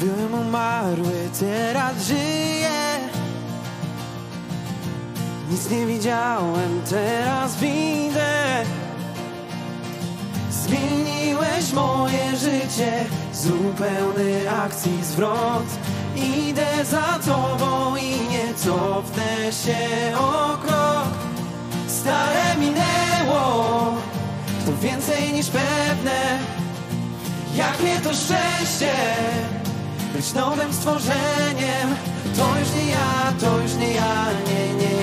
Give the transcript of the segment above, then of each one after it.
Byłem umarły, teraz żyję. Nic nie widziałem, teraz widzę. Zmieniłeś moje życie Zupełny akcji zwrot. Idę za tobą i nie cofnę się o krok. Stare minęło To więcej niż pewne. Jakie to szczęście Być nowym stworzeniem. To już nie ja, to już nie ja, nie, nie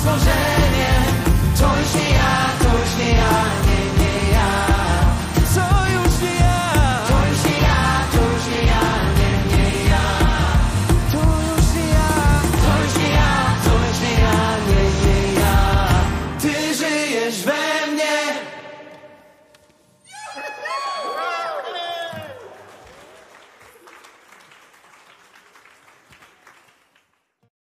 stworzenie, to już nie